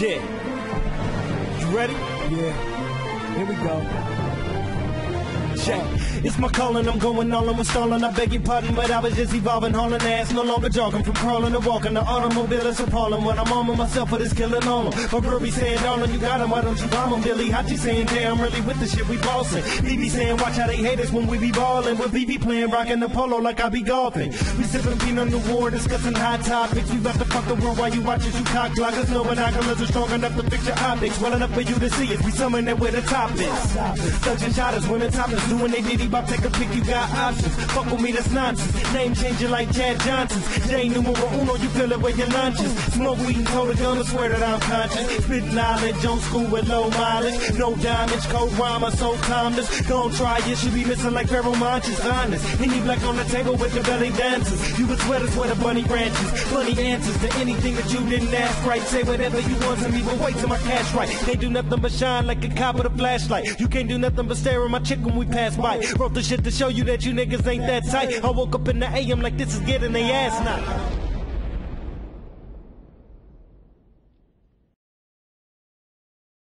Yeah. You ready? Yeah. Here we go. Check. It's my calling, I'm going all I'm installing. I beg your pardon, but I was just evolving, hauling ass. No longer jogging from crawling to walking. The automobile is appalling. When I'm on myself, but it is killing all of them. Girl be saying, darling, you got him, why don't you bomb him? Billy Hotchie saying, damn, really with the shit we bossing. BB saying, watch how they hate us when we be balling. With BB playing, rocking the polo like I be golfing. We sipping the war, discussing hot topics. You about to fuck the world while you watch us, you cock blockers. No binoculars are strong enough to fix your optics. Well enough for you to see us. We summon that where the top is. Thugs and shotters, women topless, doing they diddy bop, take a pick, you got options. Fuck with me, that's nonsense. Name changing like Chad Johnson's. J numero uno, you feel it where your lunches. Smoke weed and told a gun, I swear that I'm conscious. Spit knowledge, on school with low mileage. No damage, cold rhyme, so timeless. Don't try it, should be missing like Pharoahe Monches. Honest, Henny black on the table with the belly dancers. You would swear to swear the bunny branches. Funny answers to anything that you didn't ask right. Say whatever you want to me, but wait till my cash right. Can't do nothing but shine like a cop with a flashlight. You can't do nothing but stare at my chick when we pass by. Wrote the shit to show you that you niggas ain't that tight. I woke up in the AM like this is getting their ass knocked.